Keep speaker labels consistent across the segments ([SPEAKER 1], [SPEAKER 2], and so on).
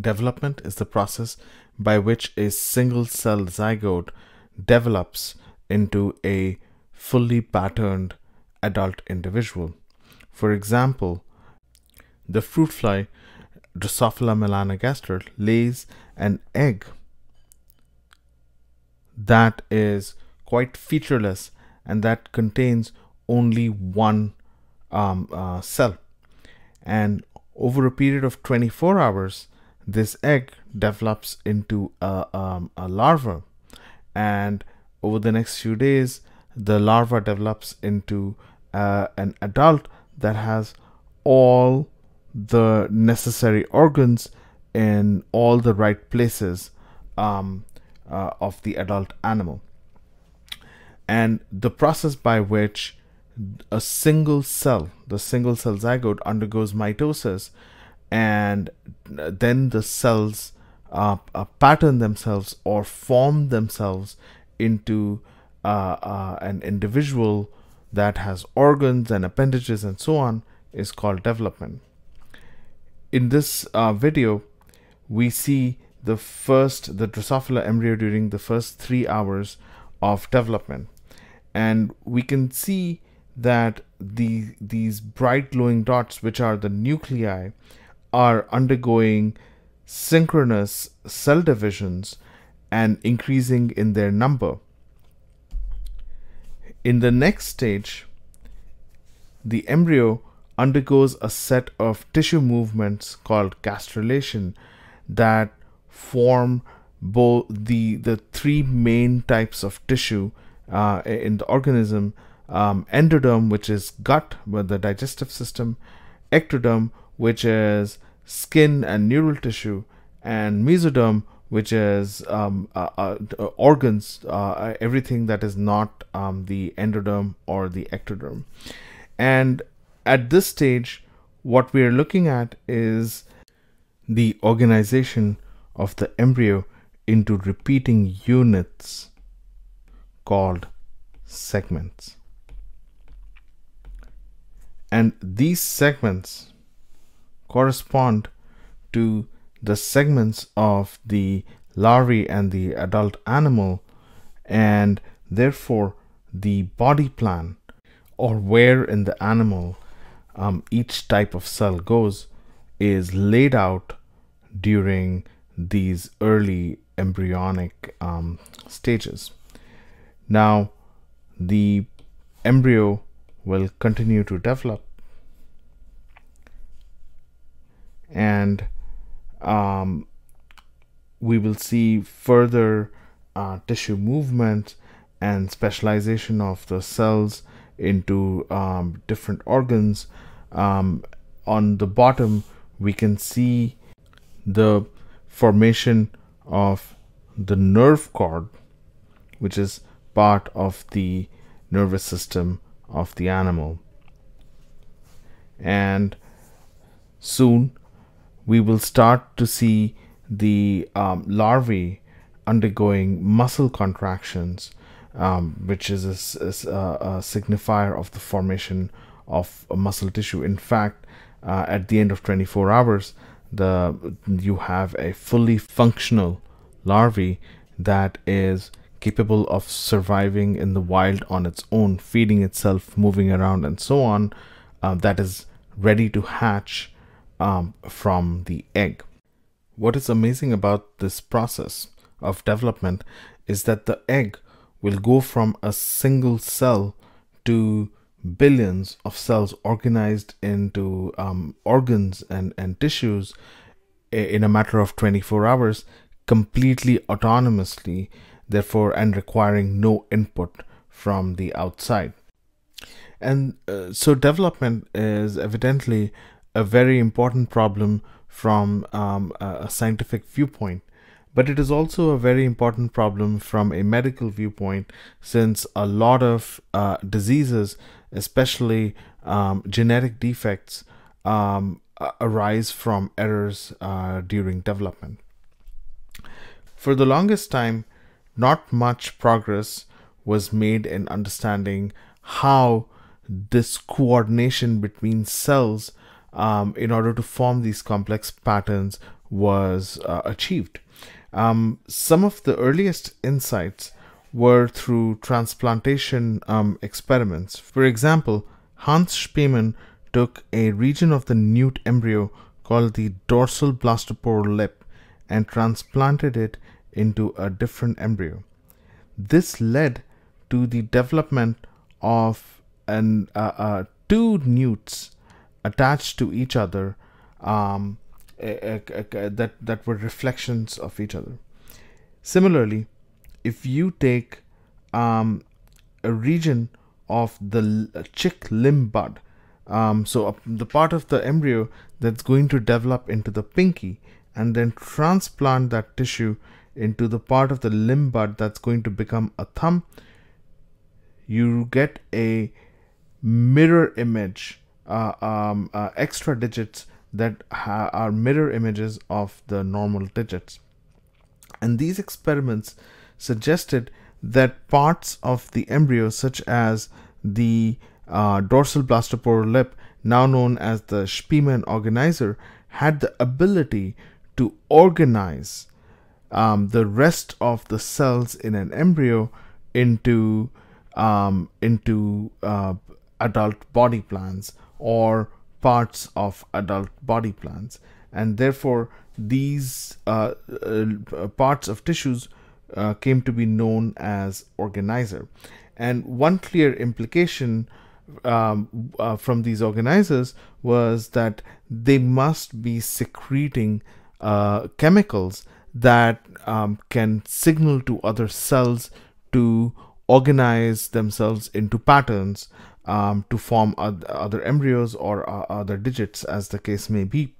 [SPEAKER 1] Development is the process by which a single cell zygote develops into a fully patterned adult individual. For example, the fruit fly Drosophila melanogaster lays an egg that is quite featureless and that contains only one um, uh, cell. And over a period of 24 hours, this egg develops into a, um, a larva. And over the next few days, the larva develops into uh, an adult that has all the necessary organs in all the right places um, uh, of the adult animal. And the process by which a single cell, the single cell zygote, undergoes mitosis, and then the cells uh, uh, pattern themselves or form themselves into uh, uh, an individual that has organs and appendages and so on is called development. In this uh, video, we see the first, the Drosophila embryo during the first three hours of development. And we can see that the, these bright glowing dots, which are the nuclei, are undergoing synchronous cell divisions and increasing in their number. In the next stage, the embryo undergoes a set of tissue movements called gastrulation that form both the the three main types of tissue uh, in the organism um, endoderm which is gut with the digestive system ectoderm which is skin and neural tissue and mesoderm which is um, uh, uh, organs uh, everything that is not um, the endoderm or the ectoderm and at this stage what we are looking at is the organization of the embryo into repeating units called segments. And these segments correspond to the segments of the larvae and the adult animal and therefore the body plan or where in the animal um, each type of cell goes is laid out during these early embryonic um, stages. Now, the embryo will continue to develop and um, we will see further uh, tissue movement and specialization of the cells into um, different organs. Um, on the bottom, we can see the formation of the nerve cord, which is part of the nervous system of the animal. And soon we will start to see the um, larvae undergoing muscle contractions, um, which is a, a, a, signifier of the formation of muscle tissue. In fact, uh, at the end of 24 hours, the you have a fully functional larvae that is capable of surviving in the wild on its own, feeding itself, moving around, and so on, uh, that is ready to hatch um, from the egg. What is amazing about this process of development is that the egg will go from a single cell to billions of cells organized into um, organs and, and tissues in a matter of 24 hours completely autonomously therefore and requiring no input from the outside and uh, so development is evidently a very important problem from um, a scientific viewpoint but it is also a very important problem from a medical viewpoint since a lot of uh, diseases especially um, genetic defects, um, arise from errors uh, during development. For the longest time, not much progress was made in understanding how this coordination between cells um, in order to form these complex patterns was uh, achieved. Um, some of the earliest insights were through transplantation um, experiments. For example, Hans Spemann took a region of the newt embryo called the dorsal blastopore lip and transplanted it into a different embryo. This led to the development of an, uh, uh, two newts attached to each other um, that, that were reflections of each other. Similarly, if you take um, a region of the chick limb bud, um, so the part of the embryo that's going to develop into the pinky, and then transplant that tissue into the part of the limb bud that's going to become a thumb, you get a mirror image, uh, um, uh, extra digits that are mirror images of the normal digits. And these experiments suggested that parts of the embryo, such as the uh, dorsal blastopore lip, now known as the Spemann organizer, had the ability to organize um, the rest of the cells in an embryo into um, into uh, adult body plans or parts of adult body plans and therefore these uh, uh, parts of tissues uh, came to be known as organizer. And one clear implication um, uh, from these organizers was that they must be secreting uh, chemicals that um, can signal to other cells to organize themselves into patterns um, to form other embryos or uh, other digits as the case may be.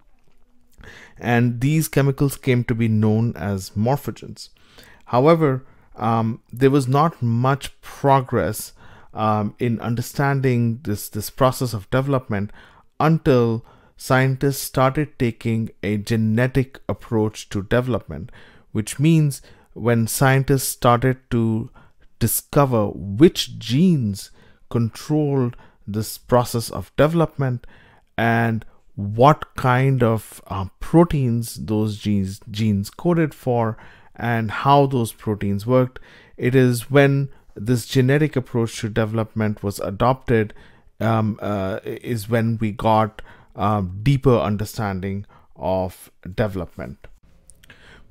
[SPEAKER 1] And these chemicals came to be known as morphogens. However um, there was not much progress um, in understanding this this process of development until scientists started taking a genetic approach to development, which means when scientists started to discover which genes controlled this process of development and what kind of uh, proteins those genes genes coded for and how those proteins worked it is when this genetic approach to development was adopted um, uh, is when we got um, deeper understanding of development.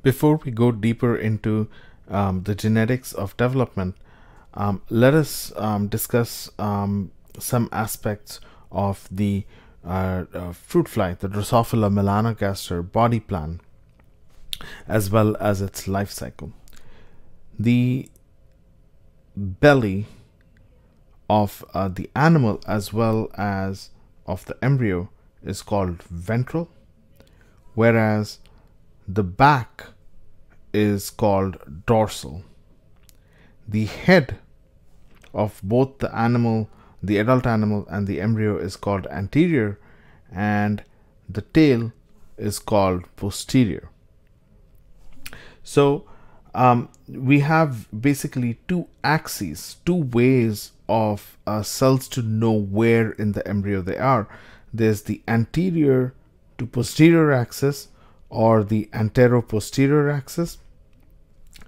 [SPEAKER 1] Before we go deeper into um, the genetics of development, um, let us um, discuss um, some aspects of the uh, uh, fruit fly, the Drosophila melanogaster body plan, as well as its life cycle. The belly of uh, the animal as well as of the embryo is called ventral, whereas the back is called dorsal. The head of both the animal, the adult animal, and the embryo is called anterior, and the tail is called posterior. So, um, we have basically two axes, two ways of uh, cells to know where in the embryo they are there's the anterior to posterior axis or the antero-posterior axis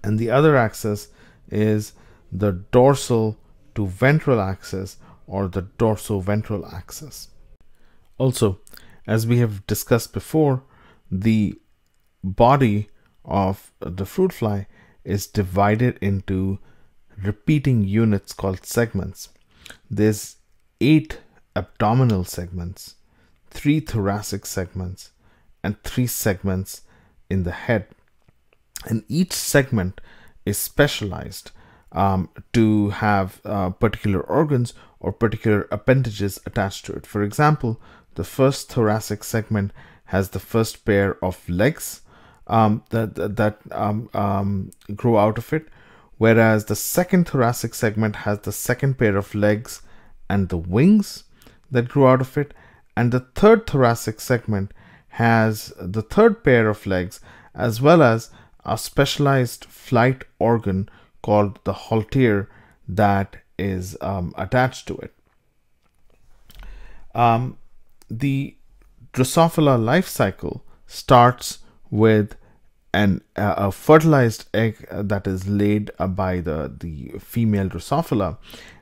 [SPEAKER 1] and the other axis is the dorsal to ventral axis or the dorsoventral axis. Also, as we have discussed before, the body of the fruit fly is divided into repeating units called segments. There's eight abdominal segments, three thoracic segments, and three segments in the head. And each segment is specialized um, to have uh, particular organs or particular appendages attached to it. For example, the first thoracic segment has the first pair of legs um, that, that um, um, grow out of it, whereas the second thoracic segment has the second pair of legs and the wings that grew out of it and the third thoracic segment has the third pair of legs as well as a specialized flight organ called the haltere that is um, attached to it. Um, the Drosophila life cycle starts with an a fertilized egg that is laid by the the female Drosophila,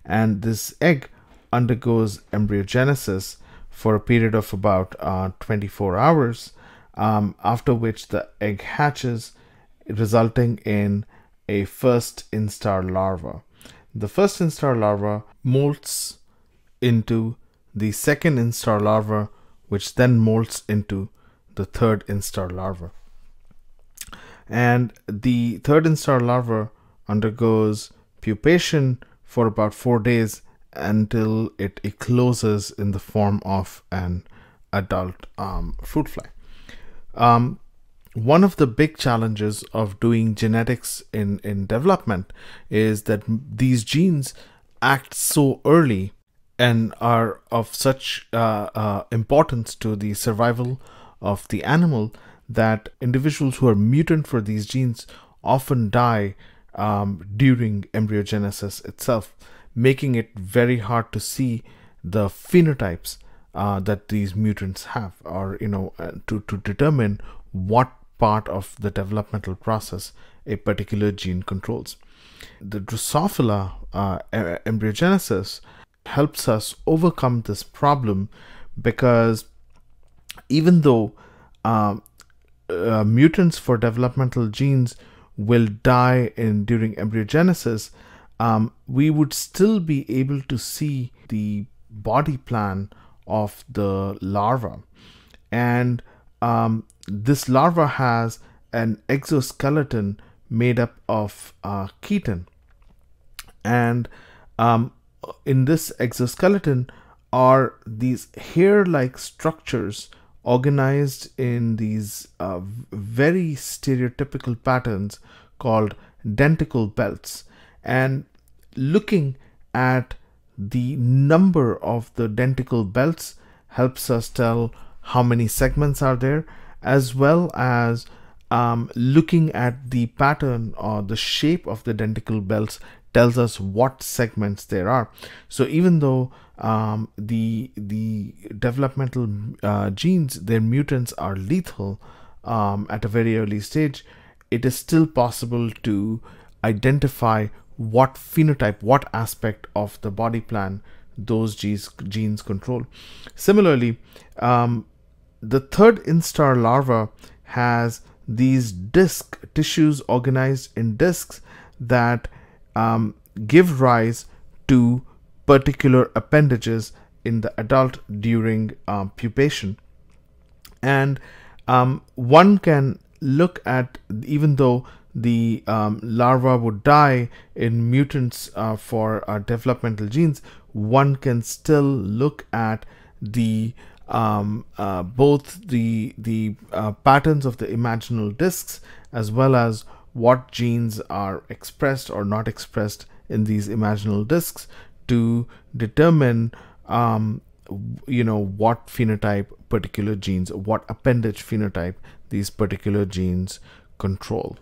[SPEAKER 1] and this egg undergoes embryogenesis for a period of about uh, 24 hours, um, after which the egg hatches, resulting in a first instar larva. The first instar larva molts into the second instar larva, which then molts into the third instar larva. And the third instar larva undergoes pupation for about four days until it ecloses in the form of an adult um, fruit fly. Um, one of the big challenges of doing genetics in, in development is that these genes act so early and are of such uh, uh, importance to the survival of the animal that individuals who are mutant for these genes often die um, during embryogenesis itself, making it very hard to see the phenotypes uh, that these mutants have, or you know, uh, to to determine what part of the developmental process a particular gene controls. The Drosophila uh, embryogenesis helps us overcome this problem because even though um, uh, mutants for developmental genes will die in during embryogenesis, um, we would still be able to see the body plan of the larva. And um, this larva has an exoskeleton made up of uh, chitin. And um, in this exoskeleton are these hair like structures organized in these uh, very stereotypical patterns called denticle belts. And looking at the number of the denticle belts helps us tell how many segments are there, as well as um, looking at the pattern or the shape of the denticle belts tells us what segments there are. So even though um, the the developmental uh, genes, their mutants are lethal um, at a very early stage, it is still possible to identify what phenotype, what aspect of the body plan those genes, genes control. Similarly, um, the third instar larva has these disc tissues organized in discs that um, give rise to particular appendages in the adult during um, pupation. And um, one can look at, even though the um, larva would die in mutants uh, for uh, developmental genes, one can still look at the um, uh, both the the uh, patterns of the imaginal discs as well as what genes are expressed or not expressed in these imaginal discs to determine um, you know what phenotype particular genes what appendage phenotype these particular genes control